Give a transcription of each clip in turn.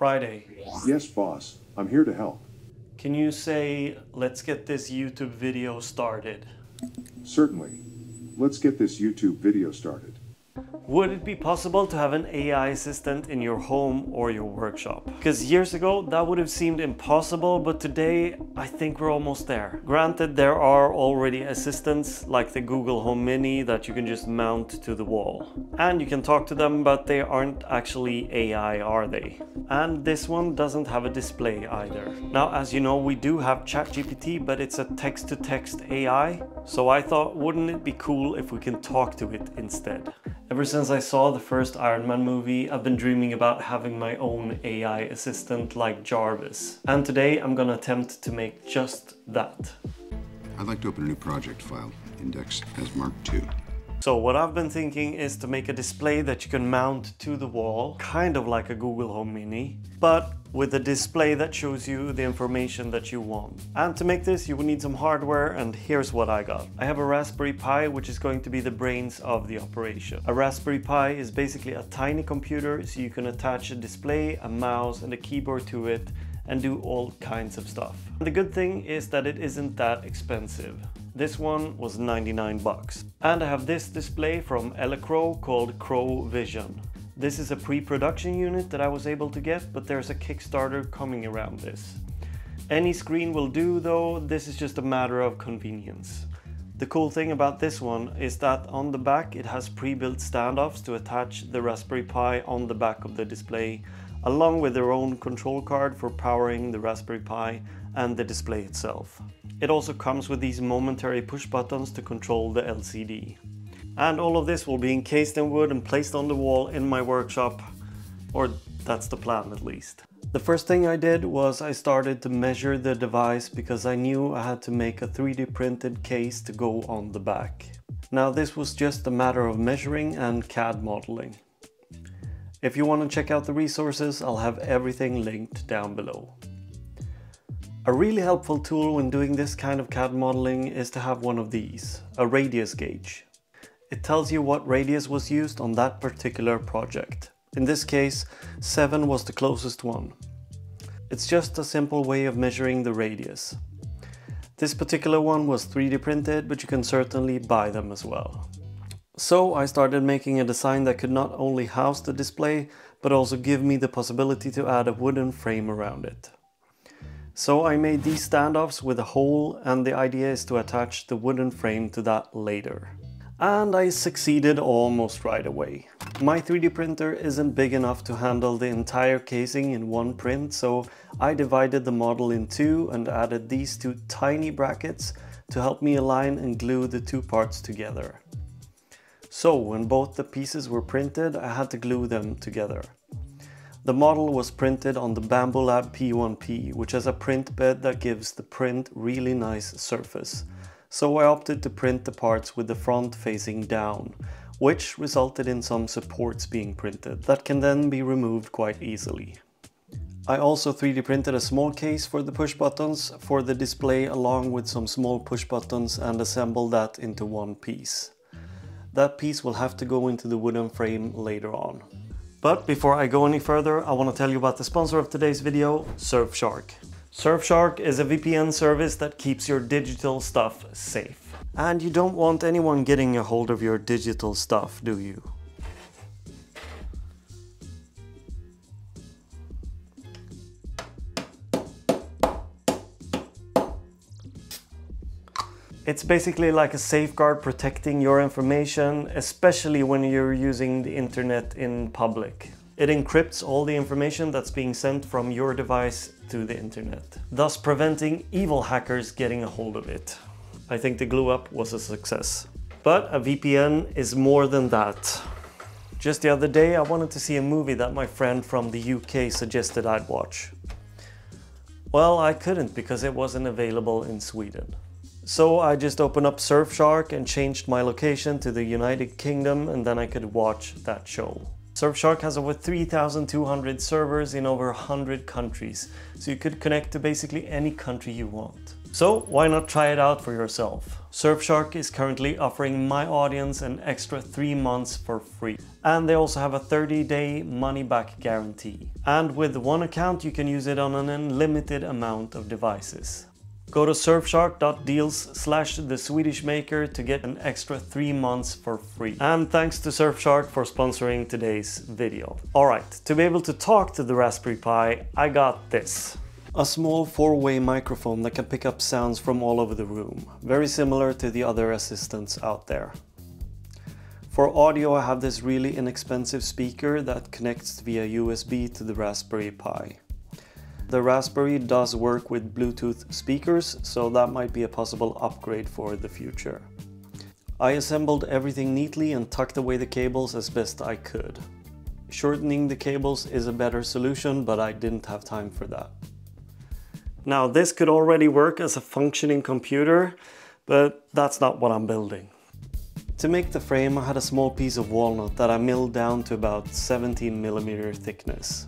Friday. Yes, boss. I'm here to help. Can you say, let's get this YouTube video started? Certainly. Let's get this YouTube video started. Would it be possible to have an AI assistant in your home or your workshop? Because years ago that would have seemed impossible, but today I think we're almost there. Granted, there are already assistants like the Google Home Mini that you can just mount to the wall. And you can talk to them, but they aren't actually AI, are they? And this one doesn't have a display either. Now, as you know, we do have ChatGPT, but it's a text-to-text -text AI. So I thought, wouldn't it be cool if we can talk to it instead? Ever since I saw the first Iron Man movie, I've been dreaming about having my own AI assistant like Jarvis. And today I'm gonna attempt to make just that. I'd like to open a new project file, index as Mark II. So what I've been thinking is to make a display that you can mount to the wall, kind of like a Google Home Mini, but with a display that shows you the information that you want. And to make this you will need some hardware and here's what I got. I have a Raspberry Pi which is going to be the brains of the operation. A Raspberry Pi is basically a tiny computer so you can attach a display, a mouse and a keyboard to it and do all kinds of stuff. And the good thing is that it isn't that expensive. This one was 99 bucks. And I have this display from Elecrow called Crow Vision. This is a pre-production unit that I was able to get, but there's a Kickstarter coming around this. Any screen will do though, this is just a matter of convenience. The cool thing about this one is that on the back it has pre-built standoffs to attach the Raspberry Pi on the back of the display along with their own control card for powering the Raspberry Pi and the display itself. It also comes with these momentary push buttons to control the LCD. And all of this will be encased in wood and placed on the wall in my workshop, or that's the plan at least. The first thing I did was I started to measure the device because I knew I had to make a 3D printed case to go on the back. Now this was just a matter of measuring and CAD modeling. If you want to check out the resources, I'll have everything linked down below. A really helpful tool when doing this kind of CAD modeling is to have one of these, a radius gauge. It tells you what radius was used on that particular project. In this case, 7 was the closest one. It's just a simple way of measuring the radius. This particular one was 3D printed, but you can certainly buy them as well. So I started making a design that could not only house the display, but also give me the possibility to add a wooden frame around it. So I made these standoffs with a hole and the idea is to attach the wooden frame to that later. And I succeeded almost right away. My 3D printer isn't big enough to handle the entire casing in one print, so I divided the model in two and added these two tiny brackets to help me align and glue the two parts together. So when both the pieces were printed, I had to glue them together. The model was printed on the Bambu Lab P1P, which has a print bed that gives the print really nice surface. So I opted to print the parts with the front facing down, which resulted in some supports being printed that can then be removed quite easily. I also 3D printed a small case for the push buttons for the display along with some small push buttons and assembled that into one piece. That piece will have to go into the wooden frame later on. But before I go any further, I want to tell you about the sponsor of today's video, Surfshark. Surfshark is a VPN service that keeps your digital stuff safe. And you don't want anyone getting a hold of your digital stuff, do you? It's basically like a safeguard protecting your information, especially when you're using the internet in public. It encrypts all the information that's being sent from your device to the internet, thus preventing evil hackers getting a hold of it. I think the glue up was a success. But a VPN is more than that. Just the other day I wanted to see a movie that my friend from the UK suggested I'd watch. Well, I couldn't because it wasn't available in Sweden. So I just opened up Surfshark and changed my location to the United Kingdom and then I could watch that show. Surfshark has over 3,200 servers in over 100 countries, so you could connect to basically any country you want. So why not try it out for yourself? Surfshark is currently offering my audience an extra 3 months for free. And they also have a 30 day money back guarantee. And with one account you can use it on an unlimited amount of devices. Go to surfshark.deals slash the Swedish maker to get an extra 3 months for free. And thanks to Surfshark for sponsoring today's video. Alright, to be able to talk to the Raspberry Pi, I got this. A small four-way microphone that can pick up sounds from all over the room, very similar to the other assistants out there. For audio I have this really inexpensive speaker that connects via USB to the Raspberry Pi. The Raspberry does work with Bluetooth speakers, so that might be a possible upgrade for the future. I assembled everything neatly and tucked away the cables as best I could. Shortening the cables is a better solution, but I didn't have time for that. Now this could already work as a functioning computer, but that's not what I'm building. To make the frame I had a small piece of walnut that I milled down to about 17 millimeter thickness.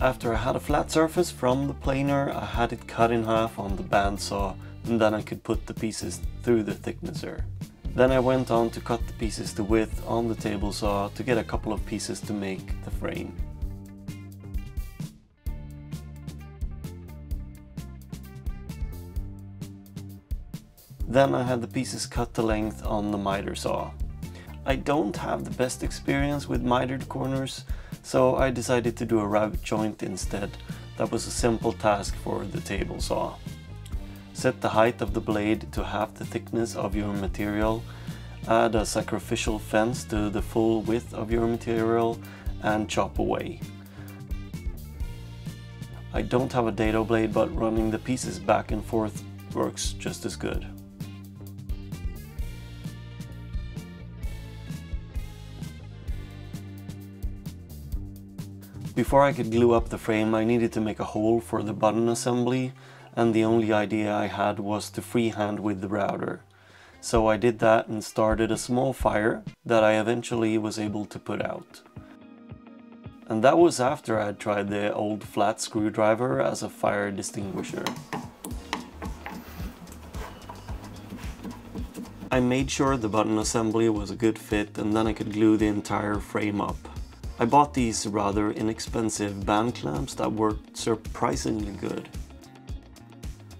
After I had a flat surface from the planer, I had it cut in half on the bandsaw and then I could put the pieces through the thicknesser. Then I went on to cut the pieces to width on the table saw to get a couple of pieces to make the frame. Then I had the pieces cut to length on the miter saw. I don't have the best experience with mitered corners, so I decided to do a rabbet joint instead. That was a simple task for the table saw. Set the height of the blade to half the thickness of your material, add a sacrificial fence to the full width of your material and chop away. I don't have a dado blade but running the pieces back and forth works just as good. Before I could glue up the frame I needed to make a hole for the button assembly and the only idea I had was to freehand with the router. So I did that and started a small fire that I eventually was able to put out. And that was after I had tried the old flat screwdriver as a fire extinguisher. I made sure the button assembly was a good fit and then I could glue the entire frame up. I bought these rather inexpensive band clamps that worked surprisingly good.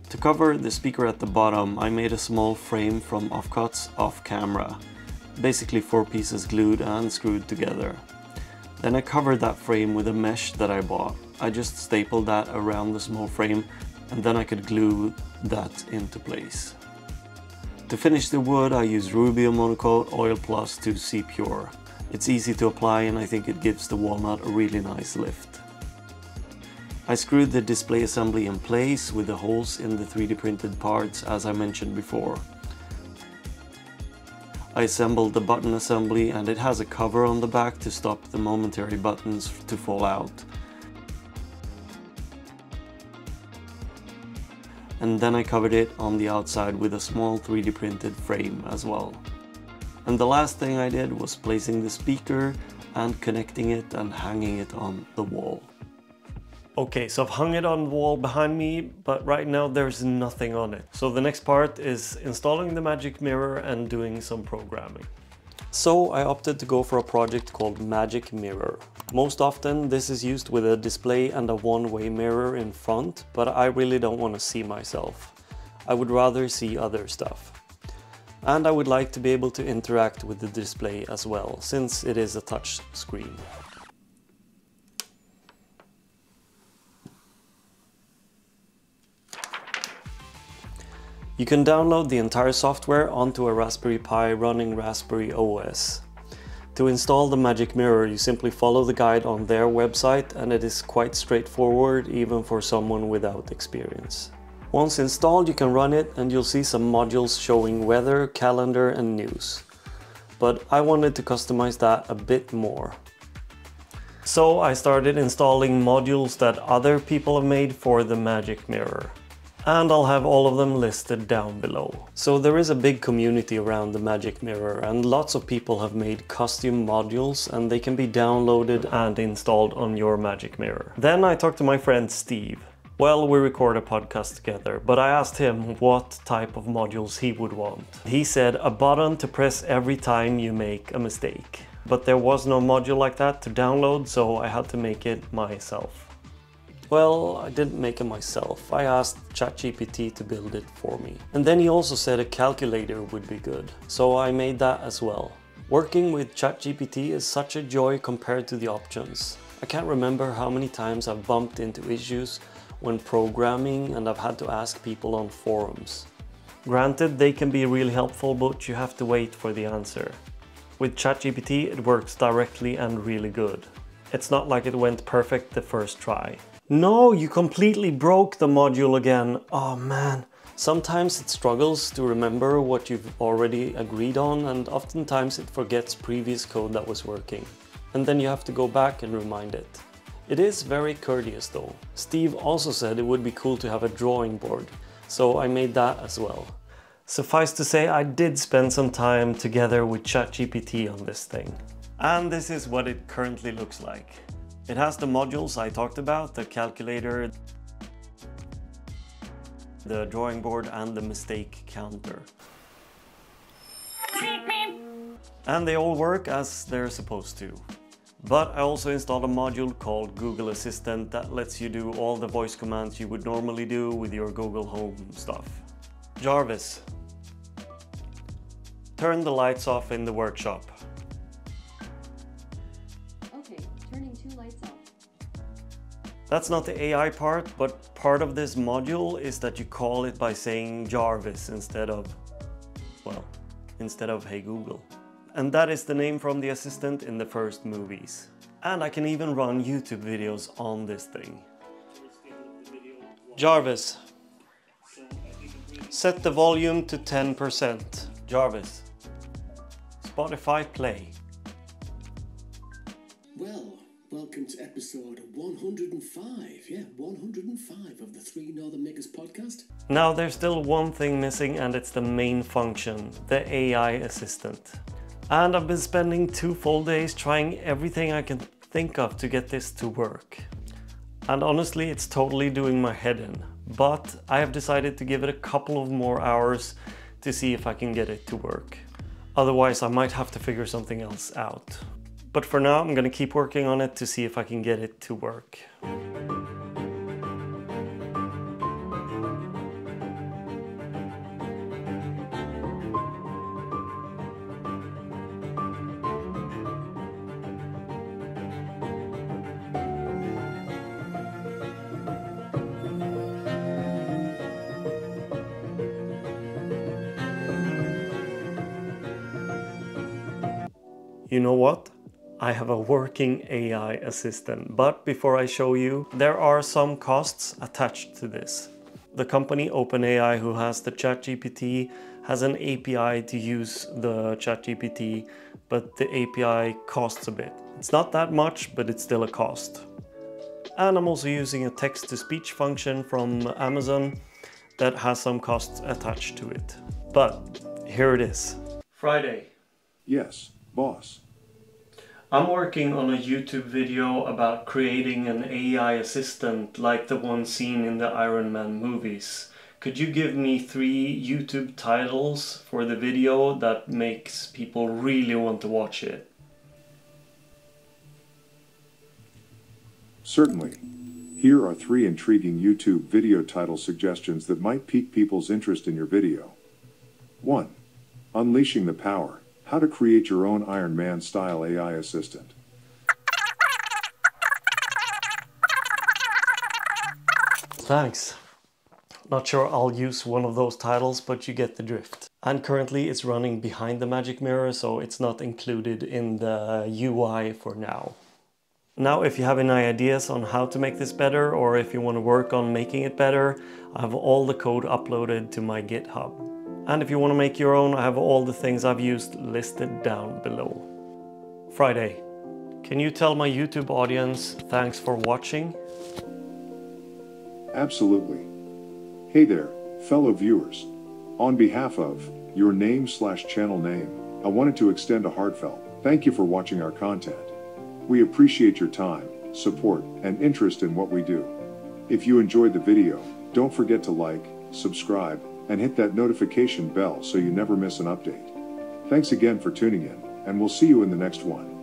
To cover the speaker at the bottom, I made a small frame from offcuts off camera, basically four pieces glued and screwed together. Then I covered that frame with a mesh that I bought. I just stapled that around the small frame and then I could glue that into place. To finish the wood I used Rubio Monocoat Oil Plus 2C Pure. It's easy to apply and I think it gives the walnut a really nice lift. I screwed the display assembly in place with the holes in the 3D printed parts as I mentioned before. I assembled the button assembly and it has a cover on the back to stop the momentary buttons to fall out. And then I covered it on the outside with a small 3D printed frame as well. And the last thing I did was placing the speaker and connecting it and hanging it on the wall. Okay, so I've hung it on the wall behind me, but right now there's nothing on it. So the next part is installing the magic mirror and doing some programming. So I opted to go for a project called Magic Mirror. Most often this is used with a display and a one-way mirror in front, but I really don't want to see myself. I would rather see other stuff. And I would like to be able to interact with the display as well, since it is a touch screen. You can download the entire software onto a Raspberry Pi running Raspberry OS. To install the Magic Mirror you simply follow the guide on their website and it is quite straightforward even for someone without experience. Once installed you can run it and you'll see some modules showing weather, calendar and news. But I wanted to customize that a bit more. So I started installing modules that other people have made for the Magic Mirror. And I'll have all of them listed down below. So there is a big community around the Magic Mirror and lots of people have made custom modules and they can be downloaded and installed on your Magic Mirror. Then I talked to my friend Steve Well, we record a podcast together, but I asked him what type of modules he would want. He said a button to press every time you make a mistake. But there was no module like that to download, so I had to make it myself. Well, I didn't make it myself. I asked ChatGPT to build it for me. And then he also said a calculator would be good, so I made that as well. Working with ChatGPT is such a joy compared to the options. I can't remember how many times I've bumped into issues when programming and I've had to ask people on forums. Granted, they can be really helpful, but you have to wait for the answer. With ChatGPT, it works directly and really good. It's not like it went perfect the first try. No, you completely broke the module again. Oh man. Sometimes it struggles to remember what you've already agreed on and oftentimes it forgets previous code that was working. And then you have to go back and remind it. It is very courteous though. Steve also said it would be cool to have a drawing board, so I made that as well. Suffice to say, I did spend some time together with ChatGPT on this thing. And this is what it currently looks like. It has the modules I talked about, the calculator, the drawing board and the mistake counter. And they all work as they're supposed to. But I also installed a module called Google Assistant that lets you do all the voice commands you would normally do with your Google Home stuff. Jarvis, turn the lights off in the workshop. Okay, turning two lights off. That's not the AI part, but part of this module is that you call it by saying Jarvis instead of, well, instead of Hey Google and that is the name from the assistant in the first movies. And I can even run YouTube videos on this thing. Jarvis. Set the volume to 10%. Jarvis. Spotify play. Well, welcome to episode 105. Yeah, 105 of the Three Northern Makers podcast. Now there's still one thing missing and it's the main function, the AI assistant. And I've been spending two full days trying everything I can think of to get this to work. And honestly, it's totally doing my head in. But I have decided to give it a couple of more hours to see if I can get it to work. Otherwise, I might have to figure something else out. But for now, I'm gonna keep working on it to see if I can get it to work. You know what? I have a working AI assistant, but before I show you, there are some costs attached to this. The company OpenAI who has the ChatGPT has an API to use the ChatGPT, but the API costs a bit. It's not that much, but it's still a cost. And I'm also using a text-to-speech function from Amazon that has some costs attached to it. But here it is. Friday, Yes, boss. I'm working on a YouTube video about creating an AI assistant like the one seen in the Iron Man movies. Could you give me three YouTube titles for the video that makes people really want to watch it? Certainly. Here are three intriguing YouTube video title suggestions that might pique people's interest in your video. 1. Unleashing the Power How to Create Your Own Iron Man Style AI Assistant. Thanks. Not sure I'll use one of those titles, but you get the drift. And currently it's running behind the Magic Mirror, so it's not included in the UI for now. Now, if you have any ideas on how to make this better, or if you want to work on making it better, I have all the code uploaded to my GitHub. And if you want to make your own, I have all the things I've used listed down below. Friday. Can you tell my YouTube audience thanks for watching? Absolutely. Hey there, fellow viewers. On behalf of your name slash channel name, I wanted to extend a heartfelt thank you for watching our content. We appreciate your time, support, and interest in what we do. If you enjoyed the video, don't forget to like, subscribe, and hit that notification bell so you never miss an update. Thanks again for tuning in, and we'll see you in the next one.